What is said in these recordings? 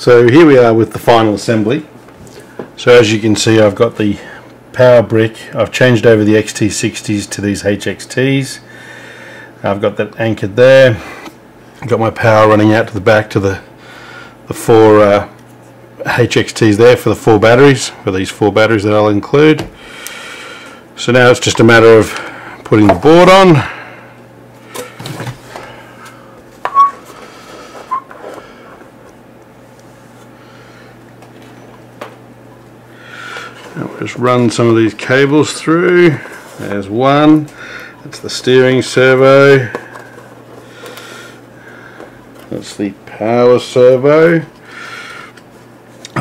So here we are with the final assembly. So as you can see I've got the power brick. I've changed over the XT60s to these HXTs. I've got that anchored there. Got my power running out to the back to the the four uh, HXTs there for the four batteries, for these four batteries that I'll include. So now it's just a matter of putting the board on. I'll just run some of these cables through. There's one. That's the steering servo. That's the power servo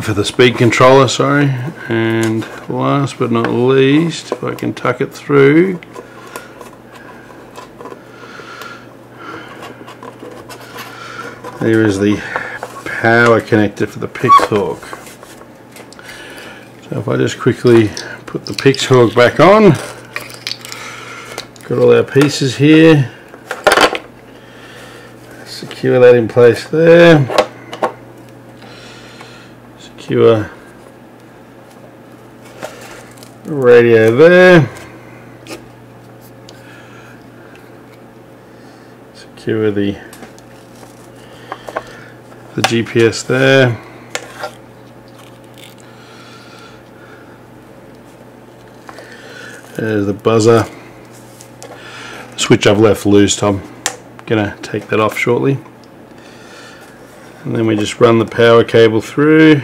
for the speed controller, sorry. And last but not least, if I can tuck it through, there is the power connector for the Pixhawk. So if I just quickly put the Pixhawk back on, got all our pieces here, secure that in place there, secure the radio there, secure the the GPS there There's the buzzer. Switch I've left loose, I'm gonna take that off shortly. And then we just run the power cable through.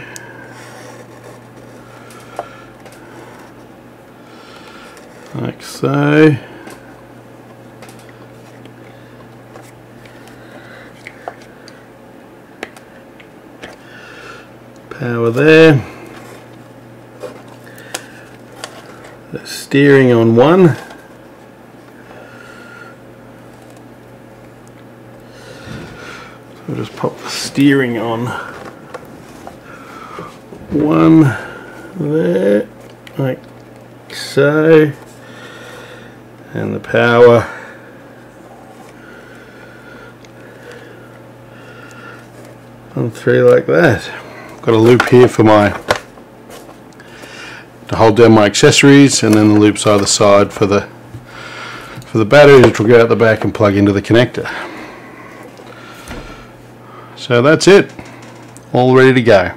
Like so. Power there. the steering on one. So just pop the steering on one there like so. And the power. On three like that. Got a loop here for my to hold down my accessories and then the loops either side for the for the batteries which will go out the back and plug into the connector. So that's it. All ready to go.